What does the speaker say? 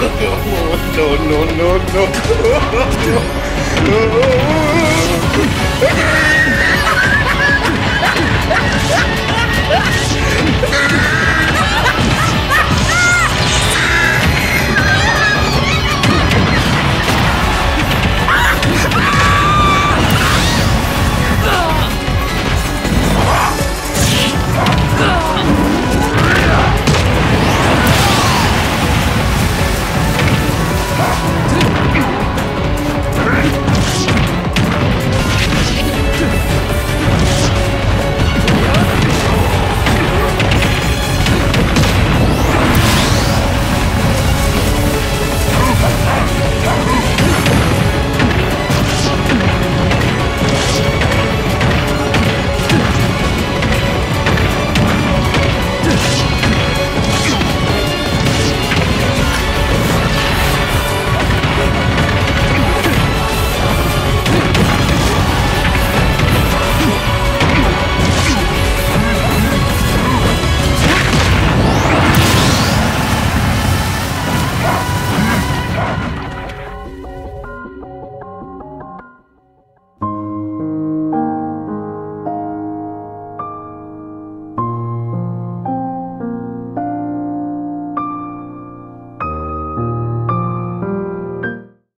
no, no, no, no. no. Two.